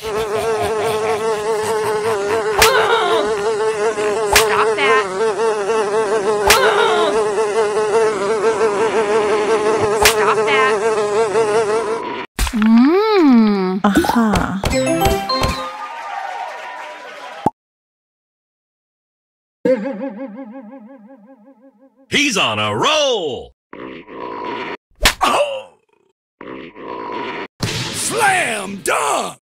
Aha. Mmm. He's on a roll! Oh! Slam dunk!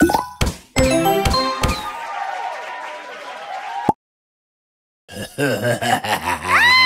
Ouch! Ow! Hey-ya! Hey-ya! Hey-ya! Hui!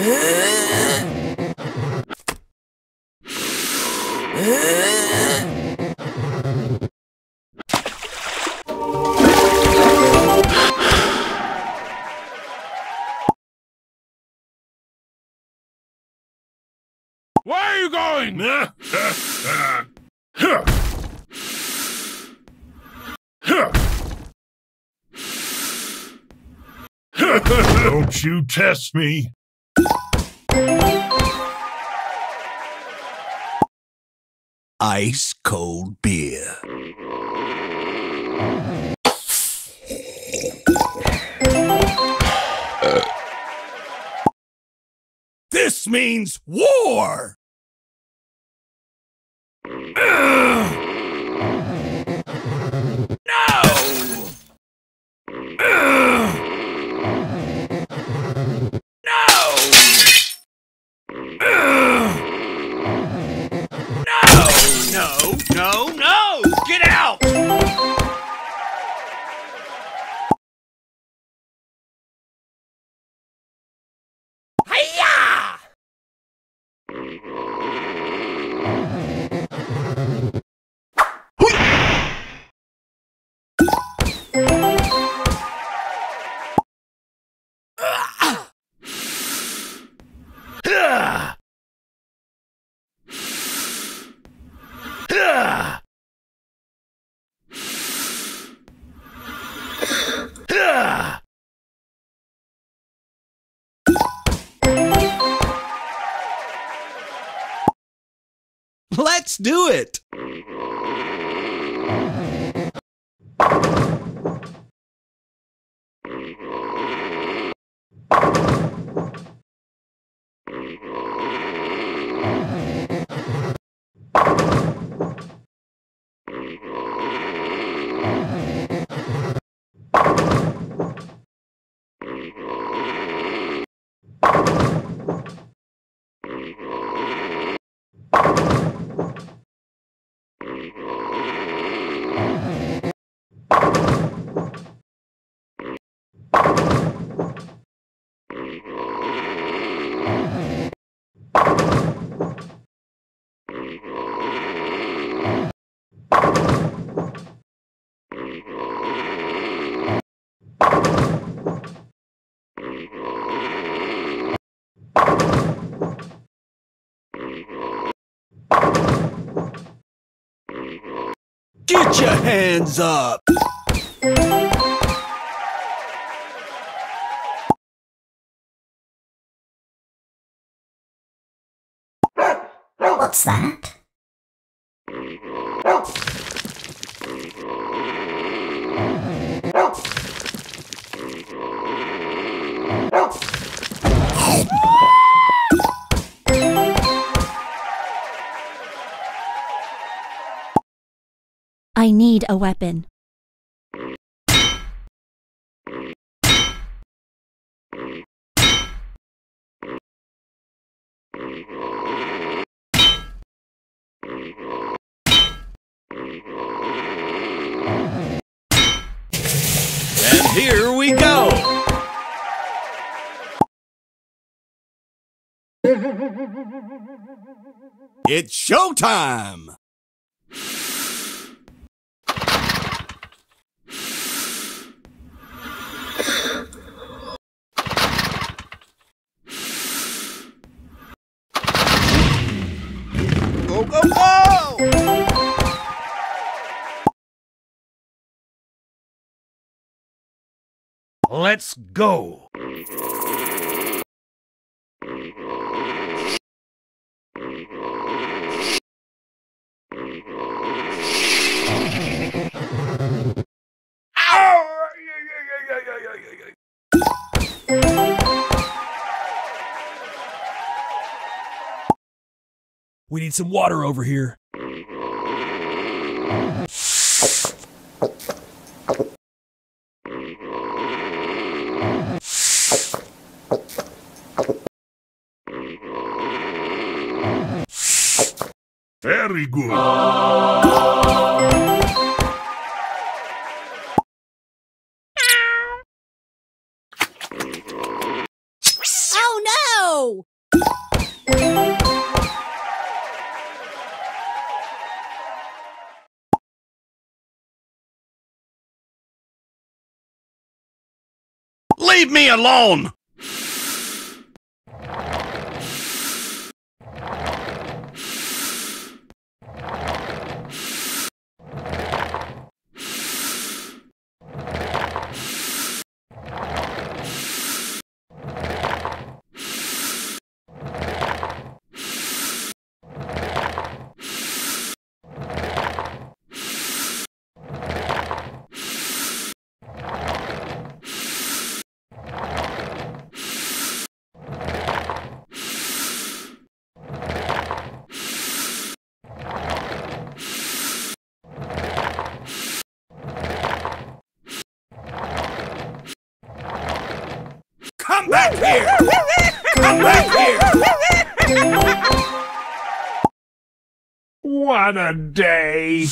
Where are you going? Don't you test me. Ice cold beer. This means war! Ugh! No! Ugh! No! Ugh! No! No! Let's do it! Mm-hmm. Get your hands up! What's that? Need a weapon. And here we go. It's showtime. Go, go! Let's go. We need some water over here. Very good. Oh no! Leave me alone. Come back here! Come back here! What a day.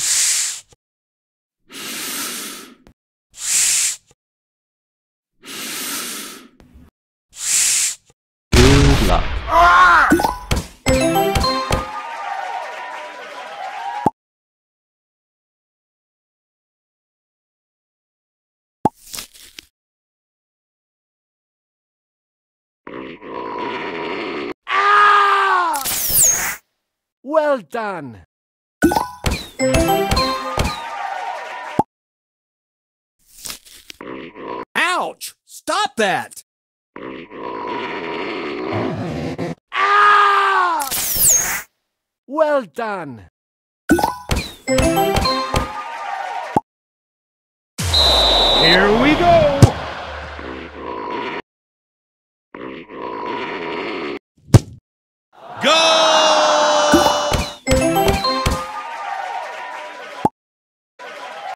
Well done. Ouch! Stop that! Ah! Well done.